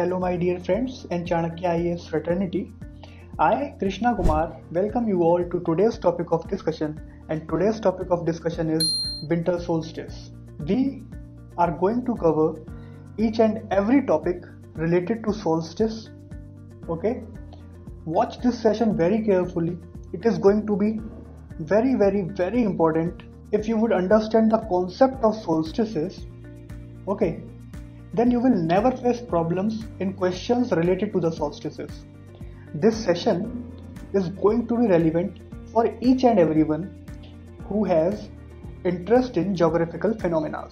hello my dear friends and Chanakya IAS fraternity. I, Krishna Kumar, welcome you all to today's topic of discussion and today's topic of discussion is winter solstice. We are going to cover each and every topic related to solstice. Okay? Watch this session very carefully. It is going to be very very very important if you would understand the concept of solstices. Okay, then you will never face problems in questions related to the solstices. This session is going to be relevant for each and everyone who has interest in geographical phenomena.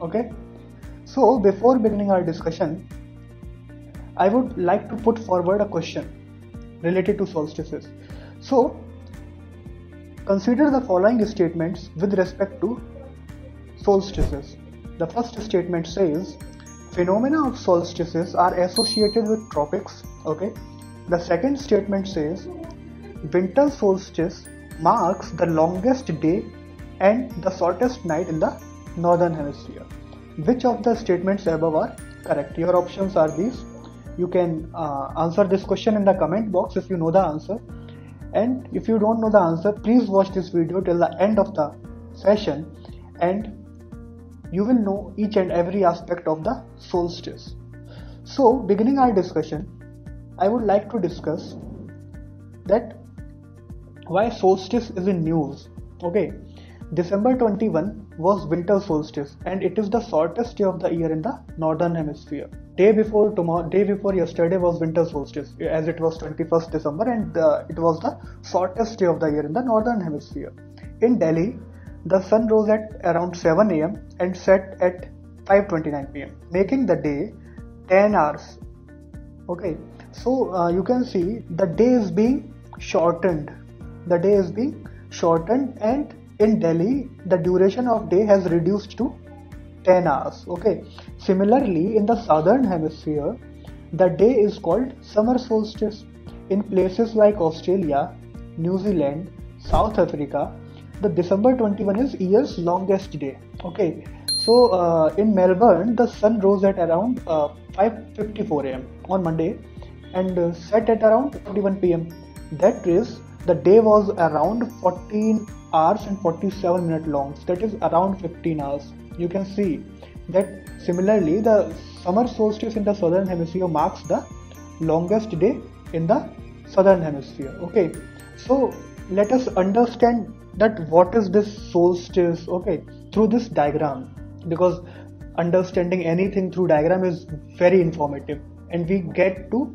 Okay, so before beginning our discussion, I would like to put forward a question related to solstices. So, consider the following statements with respect to solstices. The first statement says phenomena of solstices are associated with tropics okay? The second statement says winter solstice marks the longest day and the shortest night in the northern hemisphere. Which of the statements above are correct? Your options are these. You can uh, answer this question in the comment box if you know the answer. And if you don't know the answer please watch this video till the end of the session. And you will know each and every aspect of the solstice. So, beginning our discussion, I would like to discuss that why solstice is in news. Okay, December 21 was winter solstice and it is the shortest day of the year in the northern hemisphere. Day before tomorrow, day before yesterday was winter solstice as it was 21st December and uh, it was the shortest day of the year in the northern hemisphere. In Delhi, the sun rose at around 7 am and set at 5:29 pm, making the day 10 hours. Okay, so uh, you can see the day is being shortened. The day is being shortened, and in Delhi, the duration of day has reduced to 10 hours. Okay, similarly, in the southern hemisphere, the day is called summer solstice. In places like Australia, New Zealand, South Africa, the December 21 is year's longest day. Okay, so uh, in Melbourne, the sun rose at around uh, 5:54 a.m. on Monday and uh, set at around 41 p.m. That is, the day was around 14 hours and 47 minutes long. That is around 15 hours. You can see that similarly, the summer solstice in the southern hemisphere marks the longest day in the southern hemisphere. Okay, so let us understand that what is this solstice okay through this diagram because understanding anything through diagram is very informative and we get to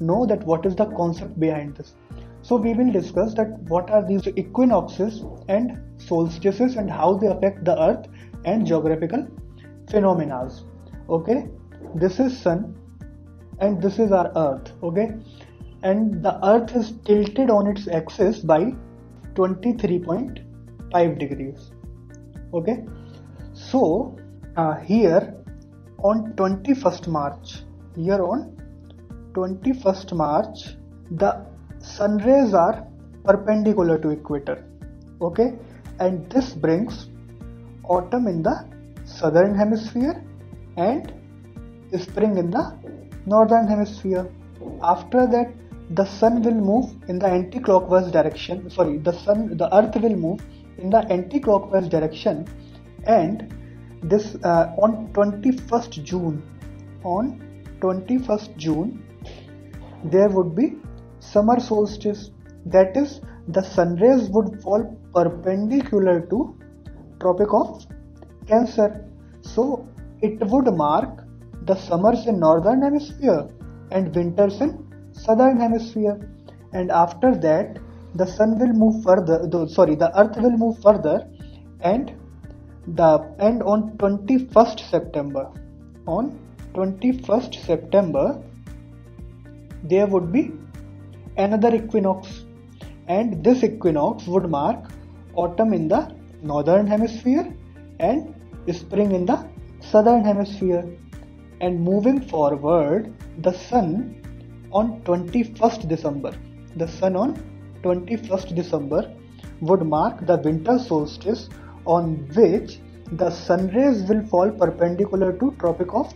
know that what is the concept behind this. So we will discuss that what are these equinoxes and solstices and how they affect the earth and geographical phenomena. Okay this is sun and this is our earth okay and the earth is tilted on its axis by 23.5 degrees. Okay? So uh, here on 21st march here on 21st march the sun rays are perpendicular to equator. Okay? And this brings autumn in the southern hemisphere and spring in the northern hemisphere. After that the sun will move in the anti-clockwise direction. Sorry the sun the earth will move in the anti-clockwise direction. And this uh, on 21st june on 21st june there would be summer solstice. That is the sun rays would fall perpendicular to tropic of cancer. So it would mark the summers in northern hemisphere and winters in southern hemisphere and after that the sun will move further the, sorry the earth will move further and the and on 21st september. On 21st september there would be another equinox and this equinox would mark autumn in the northern hemisphere and spring in the southern hemisphere. And moving forward the sun on 21st December. The sun on 21st December would mark the winter solstice on which the sun rays will fall perpendicular to Tropic of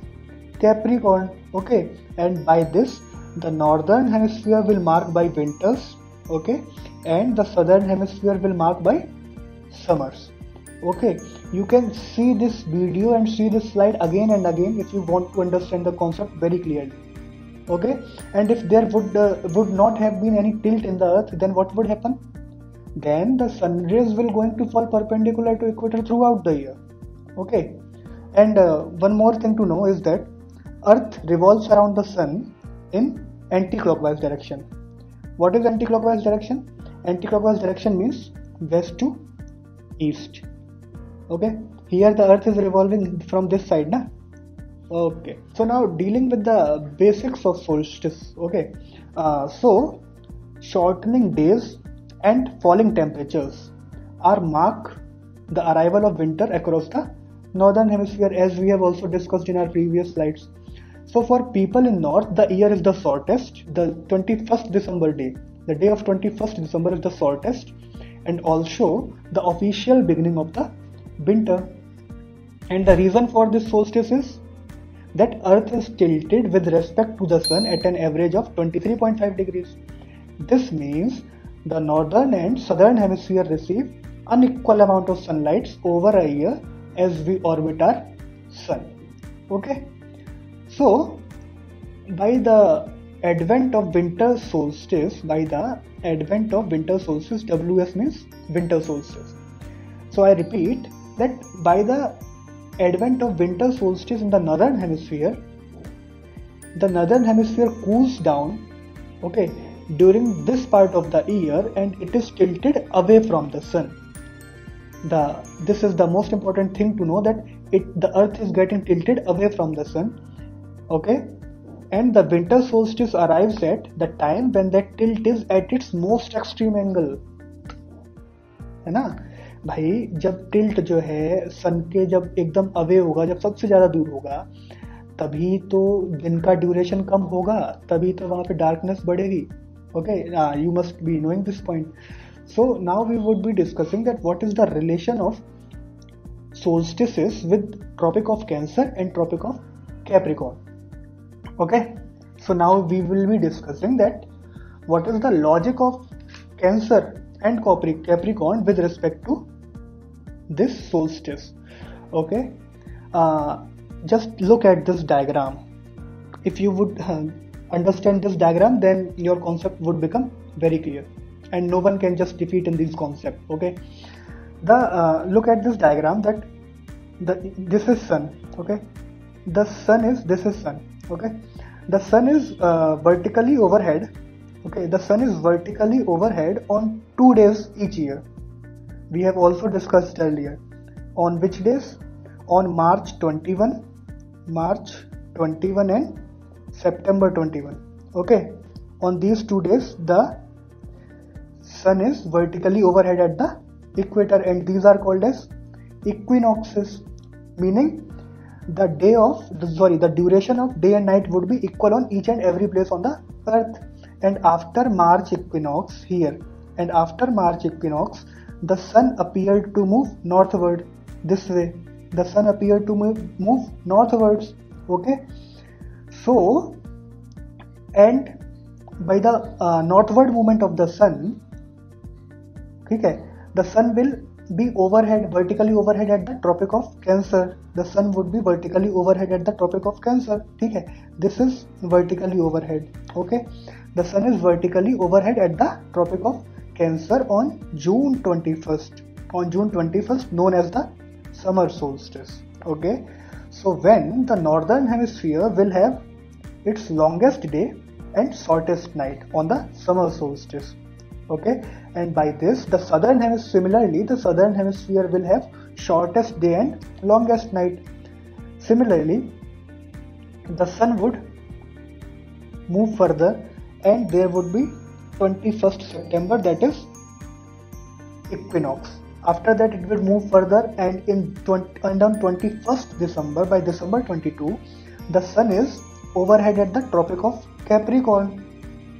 capricorn. Okay and by this the northern hemisphere will mark by winters. Okay and the southern hemisphere will mark by summers. Okay you can see this video and see this slide again and again if you want to understand the concept very clearly okay? And if there would uh, would not have been any tilt in the earth then what would happen? Then the sun rays will going to fall perpendicular to equator throughout the year. Okay? And uh, one more thing to know is that earth revolves around the sun in anti-clockwise direction. What is anti-clockwise direction? Anti-clockwise direction means west to east. Okay? Here the earth is revolving from this side na okay. So now dealing with the basics of solstice okay. Uh, so shortening days and falling temperatures are mark the arrival of winter across the northern hemisphere as we have also discussed in our previous slides. So for people in north the year is the shortest. The 21st december day the day of 21st december is the shortest and also the official beginning of the winter. And the reason for this solstice is that earth is tilted with respect to the sun at an average of 23.5 degrees. This means the northern and southern hemisphere receive unequal amount of sunlight over a year as we orbit our sun. Okay? So by the advent of winter solstice by the advent of winter solstice ws means winter solstice. So i repeat that by the advent of winter solstice in the northern hemisphere, the northern hemisphere cools down, okay, during this part of the year and it is tilted away from the sun. The this is the most important thing to know that it the earth is getting tilted away from the sun, okay, and the winter solstice arrives at the time when that tilt is at its most extreme angle. है ना भाई, जब tilt जो है सन के जब एकदम away होगा, जब सबसे ज़्यादा दूर होगा, तभी तो दिन का ड्यूरेशन कम होगा, तभी तो वहाँ पे डार्कनेस बढ़ेगी। Okay you must be knowing this point so now we would be discussing that what is the relation of solstices with Tropic of Cancer and Tropic of Capricorn okay so now we will be discussing that what is the logic of Cancer and Capricorn with respect to this solstice okay? Uh, just look at this diagram. If you would uh, understand this diagram then your concept would become very clear. And no one can just defeat in this concept okay? The uh, look at this diagram that the this is sun okay? The sun is this is sun okay? The sun is uh, vertically overhead okay? The sun is vertically overhead on two days each year we have also discussed earlier. On which days? On March 21, March 21 and September 21. Okay, on these two days, the sun is vertically overhead at the equator, and these are called as equinoxes, meaning the day of sorry the duration of day and night would be equal on each and every place on the earth and after march equinox here and after march equinox the sun appeared to move northward. This way the sun appeared to move, move northwards okay? So and by the uh, northward movement of the sun okay the sun will be overhead vertically overhead at the tropic of cancer. The sun would be vertically overhead at the tropic of cancer okay this is vertically overhead okay? The sun is vertically overhead at the tropic of Cancer on June 21st. On June 21st, known as the summer solstice. Okay, so when the northern hemisphere will have its longest day and shortest night on the summer solstice. Okay, and by this, the southern hemisphere similarly, the southern hemisphere will have shortest day and longest night. Similarly, the sun would move further and there would be 21st September that is equinox. After that it will move further and in 20, and on 21st December by December 22 the sun is overhead at the tropic of Capricorn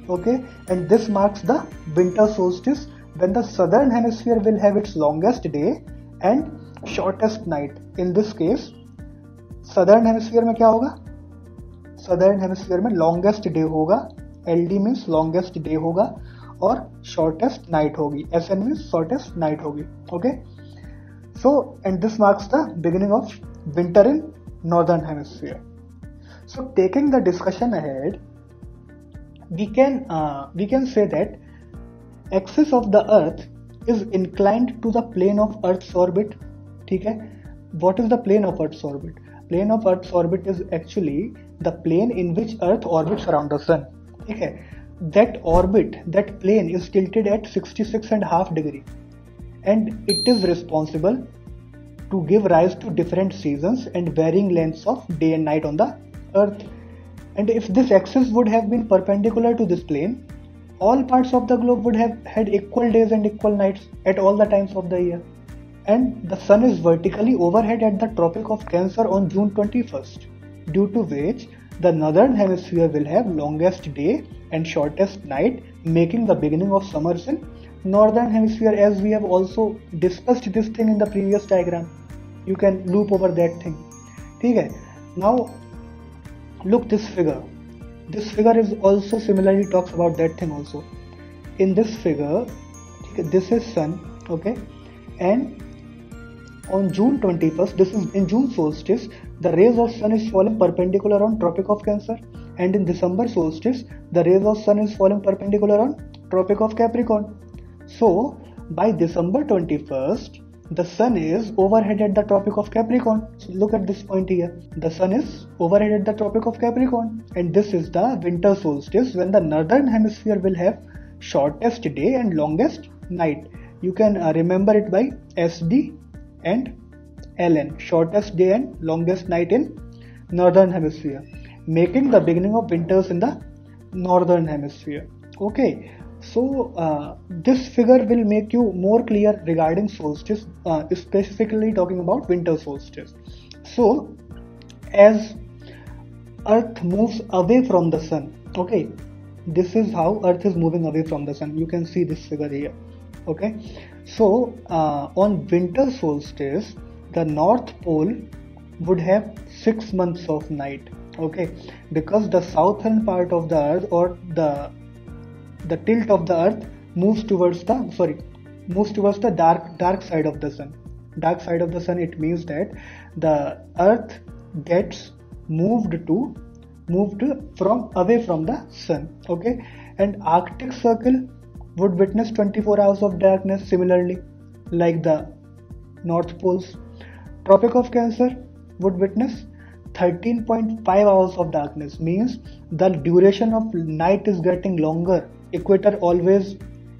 okay and this marks the winter solstice when the southern hemisphere will have its longest day and shortest night in this case southern hemisphere में क्या होगा southern hemisphere में longest day होगा L D means longest day होगा और shortest night होगी। S N means shortest night होगी। Okay so and this marks the beginning of winter in northern hemisphere so taking the discussion ahead we can we can say that axis of the earth is inclined to the plane of earth orbit ठीक है? What is the plane of earth orbit plane of earth orbit is actually the plane in which earth orbit around the sun ठीक है that orbit that plane is tilted at 66 and half degree and it is responsible to give rise to different seasons and varying lengths of day and night on the earth and if this axis would have been perpendicular to this plane, all parts of the globe would have had equal days and equal nights at all the times of the year. And the sun is vertically overhead at the Tropic of Cancer on June 21st, due to which the northern hemisphere will have longest day and shortest night, making the beginning of summers in northern hemisphere as we have also discussed this thing in the previous diagram. You can loop over that thing. Okay. Now look this figure this figure is also similarly talks about that thing also in this figure this is sun okay and on June 21st this is in June solstice the rays of sun is falling perpendicular on tropic of cancer and in December solstice the rays of sun is falling perpendicular on tropic of capricorn so by December 21st the sun is overhead at the Tropic of Capricorn. So look at this point here. The sun is overhead at the Tropic of Capricorn. And this is the winter solstice when the northern hemisphere will have shortest day and longest night. You can uh, remember it by SD and LN. Shortest day and longest night in northern hemisphere. Making the beginning of winters in the northern hemisphere. Okay. So uh, this figure will make you more clear regarding solstice, uh, specifically talking about winter solstice. So as Earth moves away from the sun, okay, this is how Earth is moving away from the sun. You can see this figure here, okay. So uh, on winter solstice, the North Pole would have six months of night, okay, because the southern part of the Earth or the the tilt of the earth moves towards the sorry moves towards the dark dark side of the sun. Dark side of the sun it means that the earth gets moved to moved from away from the sun okay? And arctic circle would witness 24 hours of darkness similarly like the north poles tropic of cancer would witness 13.5 hours of darkness means the duration of night is getting longer. Equator always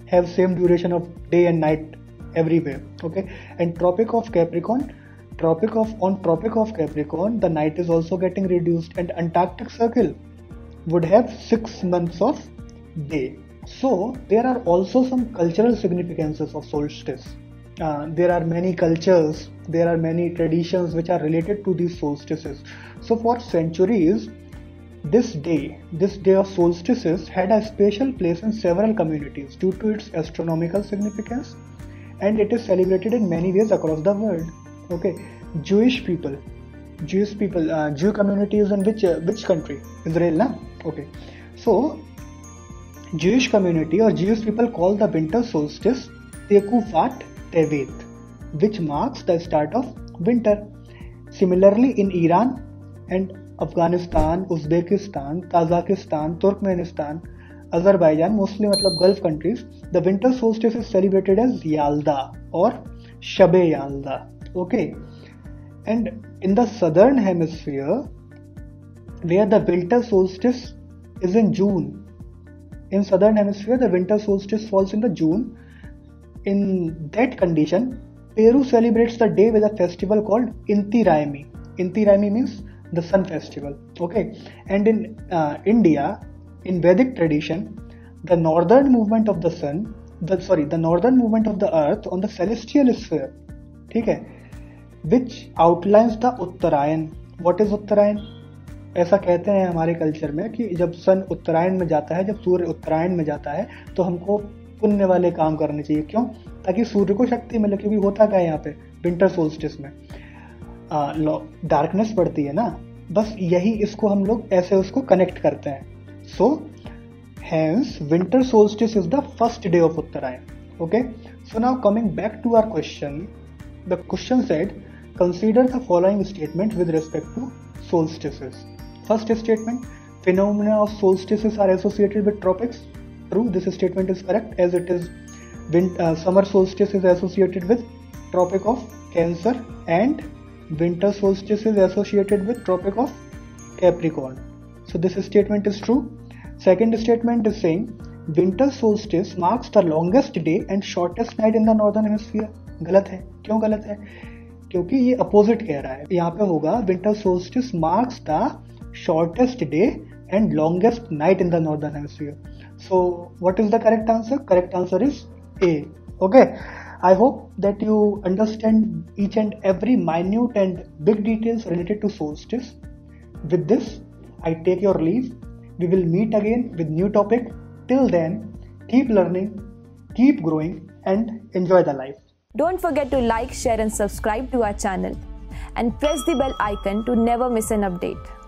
have same duration of day and night everywhere okay? And tropic of capricorn tropic of on tropic of capricorn the night is also getting reduced and antarctic circle would have 6 months of day. So there are also some cultural significances of solstice uh, there are many cultures there are many traditions which are related to these solstices so for centuries this day, this day of solstices, had a special place in several communities due to its astronomical significance, and it is celebrated in many ways across the world. Okay, Jewish people, Jewish people, uh, Jew communities in which uh, which country? Israel, na? Okay, so Jewish community or Jewish people call the winter solstice Tekufat Tevet, which marks the start of winter. Similarly, in Iran and Afghanistan Uzbekistan Tajikistan Turkmenistan Azerbaijan mostly मतलब Gulf countries the winter solstice is celebrated as Yalda और Shabe Yalda okay and in the southern hemisphere where the winter solstice is in June. In southern hemisphere, the winter solstice falls in the June. In that condition, Peru celebrates the day with a festival called Inti Raimi. Inti Raimi means the sun festival okay and in uh, india in vedic tradition the northern movement of the sun the sorry the northern movement of the earth on the celestial sphere ठीक है which outlines the Uttarayan what is Uttarayan ऐसा कहते हैं हमारे culture में कि जब सन उत्तरायण में जाता है जब सूर्य उत्तरायण में जाता है तो हमको पुण्य वाले काम करने चाहिए। क्यों? ताकि सूर्य को शक्ति मिले, क्योंकि होता क्या है यहाँ पे? विंटर सोल्स्टिस में। डार्कनेस बढ़ती है ना, बस यही इसको हम लोग, ऐसे उसको कनेक्ट करते हैं। So hence winter solstice is the first day of Uttarayan okay so now coming back to our question the question said consider the following statement with respect to solstices first statement, phenomena of solstices are associated with tropics true this statement is correct as it is uh, summer solstice is associated with tropic of cancer and winter solstice is associated with tropic of capricorn so this statement is true second statement is saying winter solstice marks the longest day and shortest night in the northern hemisphere गलत है क्यों गलत है क्योंकि ये opposite कह रहा है यहाँ पे होगा winter solstice marks the shortest day and longest night in the northern hemisphere so what is the correct answer? Correct answer is a. Okay. I hope that you understand each and every minute and big details related to solstice with this i take your leave. We will meet again with new topic. Till then keep learning keep growing and enjoy the life. Don't forget to like share and subscribe to our channel. And press the bell icon to never miss an update.